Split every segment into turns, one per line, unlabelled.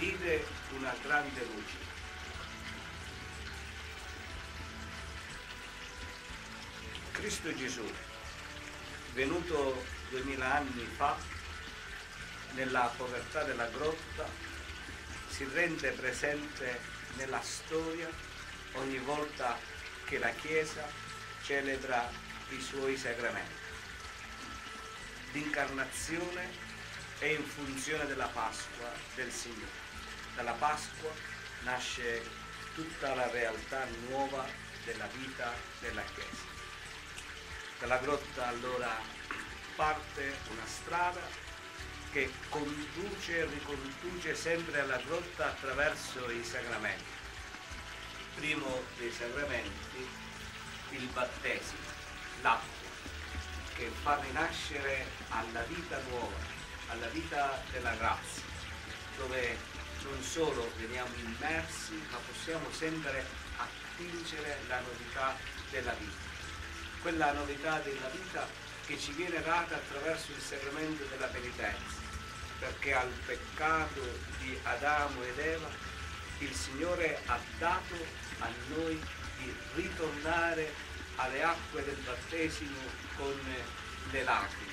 vide una grande luce. Cristo Gesù, venuto duemila anni fa, nella povertà della grotta, si rende presente nella storia ogni volta che la Chiesa celebra i suoi sacramenti. L'incarnazione è in funzione della Pasqua del Signore. Dalla Pasqua nasce tutta la realtà nuova della vita della Chiesa. Dalla grotta allora parte una strada che conduce e riconduce sempre alla grotta attraverso i sacramenti. Primo dei sacramenti, il battesimo, l'acqua, che fa rinascere alla vita nuova, alla vita della grazia, dove non solo veniamo immersi, ma possiamo sempre attingere la novità della vita. Quella novità della vita che ci viene data attraverso il sacramento della penitenza, perché al peccato di Adamo ed Eva il Signore ha dato a noi di ritornare alle acque del battesimo con le lacrime.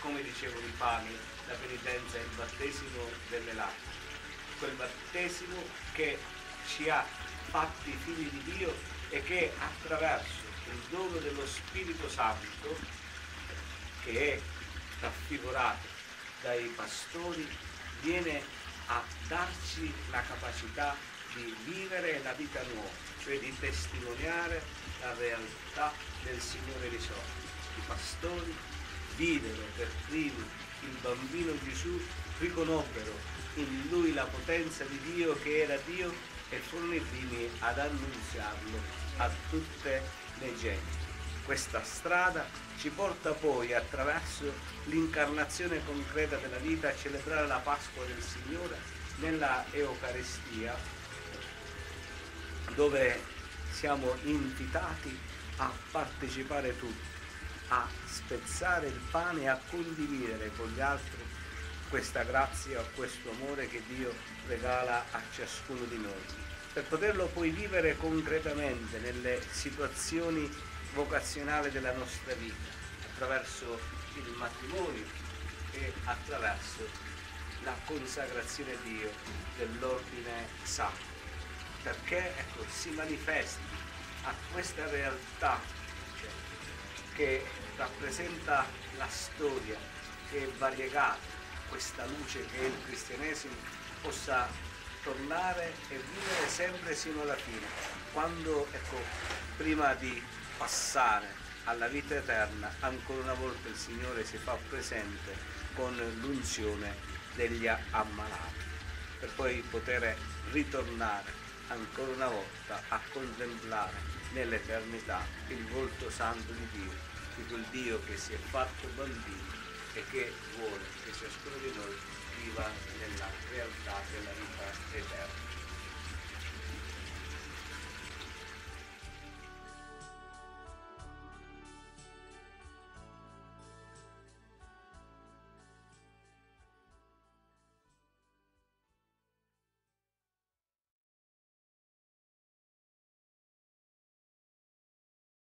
Come dicevano i pani, la penitenza è il battesimo delle lacrime. Quel battesimo che ci ha fatti figli di Dio e che attraverso il dono dello Spirito Santo, che è raffigurato dai pastori, viene a darci la capacità di vivere la vita nuova, cioè di testimoniare la realtà del Signore risorto. I pastori videro per primi il bambino Gesù, riconobbero in lui la potenza di Dio che era Dio e furono i primi ad annunziarlo a tutte le genti. Questa strada ci porta poi attraverso l'incarnazione concreta della vita a celebrare la Pasqua del Signore nella Eucaristia, dove siamo invitati a partecipare tutti, a spezzare il pane e a condividere con gli altri questa grazia, questo amore che Dio regala a ciascuno di noi, per poterlo poi vivere concretamente nelle situazioni vocazionali della nostra vita, attraverso il matrimonio e attraverso la consacrazione a Dio dell'ordine sacro, perché ecco, si manifesti a questa realtà cioè, che rappresenta la storia che è variegata, questa luce che è il cristianesimo, possa tornare e vivere sempre sino alla fine, quando ecco, prima di passare alla vita eterna, ancora una volta il Signore si fa presente con l'unzione degli ammalati, per poi poter ritornare ancora una volta a contemplare nell'eternità il volto santo di Dio, di quel Dio che si è fatto bambino e che vuole che ciascuno di noi viva nella realtà della vita eterna.